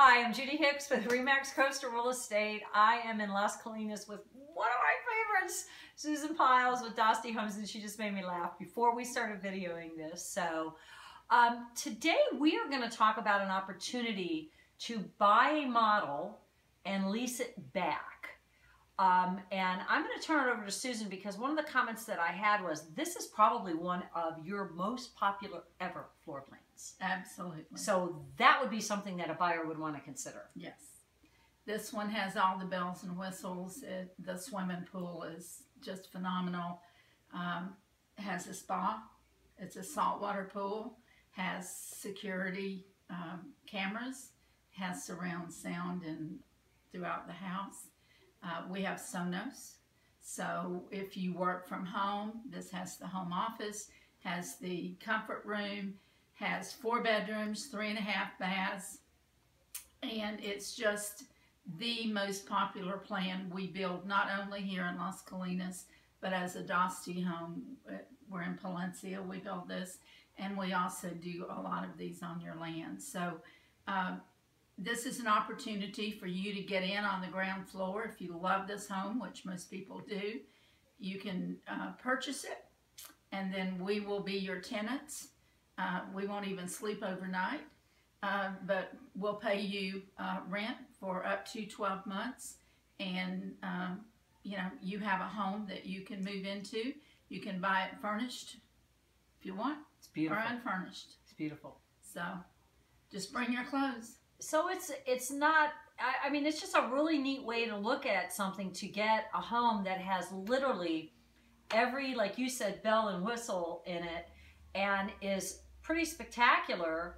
Hi, I'm Judy Hicks with Remax Coastal Real Estate. I am in Las Calinas with one of my favorites, Susan Pyles with Dostie Homes, and she just made me laugh before we started videoing this. So um, today we are going to talk about an opportunity to buy a model and lease it back. Um, and I'm going to turn it over to Susan because one of the comments that I had was, this is probably one of your most popular ever floor plans. Absolutely. So that would be something that a buyer would want to consider. Yes. This one has all the bells and whistles. It, the swimming pool is just phenomenal. Um, has a spa. It's a saltwater pool. Has security um, cameras. Has surround sound and throughout the house. Uh, we have Sonos. So if you work from home, this has the home office, has the comfort room, has four bedrooms, three and a half baths, and it's just the most popular plan we build not only here in Las Calinas, but as a Dostie home. We're in Palencia, we build this, and we also do a lot of these on your land. So um, this is an opportunity for you to get in on the ground floor. If you love this home, which most people do, you can uh, purchase it and then we will be your tenants. Uh, we won't even sleep overnight, uh, but we'll pay you uh, rent for up to 12 months and um, you know, you have a home that you can move into. You can buy it furnished if you want. It's beautiful. Or unfurnished. It's beautiful. So just bring your clothes so it's it's not I, I, mean it's just a really neat way to look at something to get a home that has literally every like you said bell and whistle in it and is pretty spectacular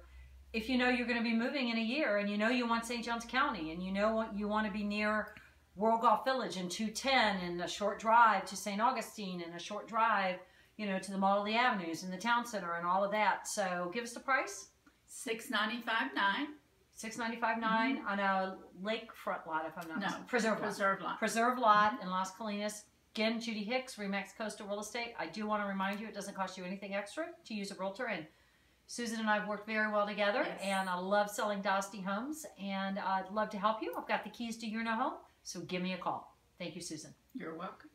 if you know you're going to be moving in a year and you know you want St. Johns County and you know what you want to be near World Golf Village and 210 and a short drive to St. Augustine and a short drive you know to the Mall of the Avenues and the town center and all of that so give us the price 695.9 Six ninety five nine mm-hmm. on a lakefront lot, if I'm not no mistaken. preserve lot. preserve lot. Preserve lot in Las Calinas. Again, Judy Hicks, Remax Coastal Real Estate. I do want to remind you, it doesn't cost you anything extra to use a realtor, and Susan and I have worked very well together, yes. and I love selling Dostie homes, and I'd love to help you. I've got the keys to your new home, so give me a call. Thank you, Susan. You're welcome.